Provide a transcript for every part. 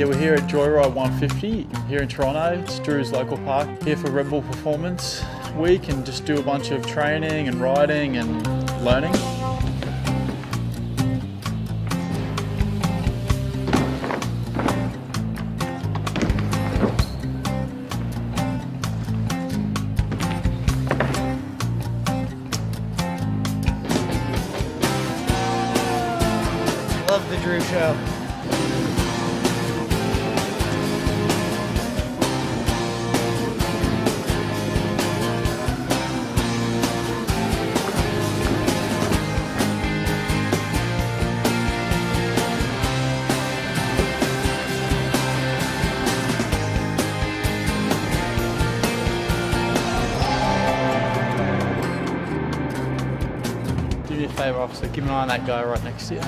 Yeah, we're here at Joyride 150 here in Toronto. It's Drew's local park. Here for Red Bull Performance Week and just do a bunch of training and riding and learning. Love the Drew Show. Do me a favour, officer, keep an eye on that guy right next to you. I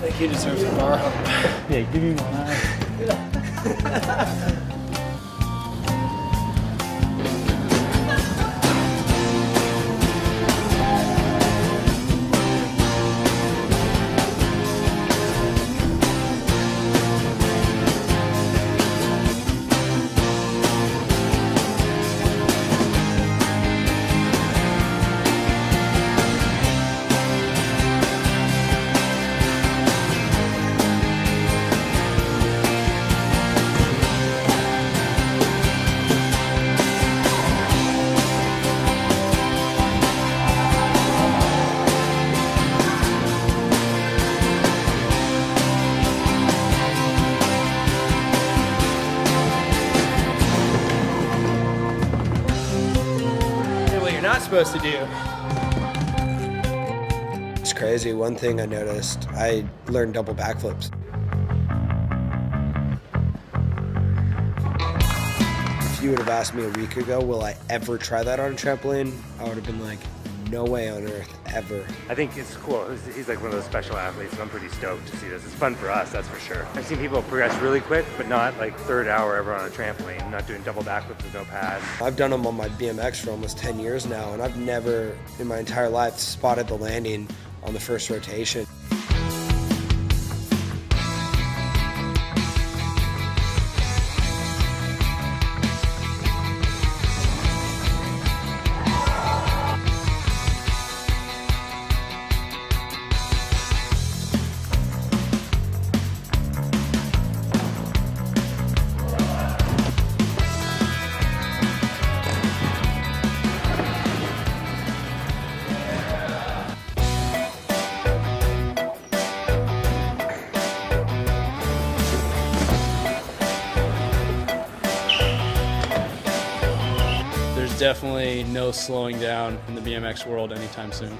think he deserves a bar. Yeah, give me one. Eh? supposed to do. It's crazy. One thing I noticed, I learned double backflips. If you would have asked me a week ago, will I ever try that on a trampoline? I would have been like, no way on earth, ever. I think it's cool. He's- like one of those special athletes, and I'm pretty stoked to see this. It's fun for us, that's for sure. I've seen people progress really quick, but not like third hour ever on a trampoline, not doing double backflips with no pads. I've done them on my BMX for almost 10 years now, and I've never in my entire life spotted the landing on the first rotation. definitely no slowing down in the BMX world anytime soon.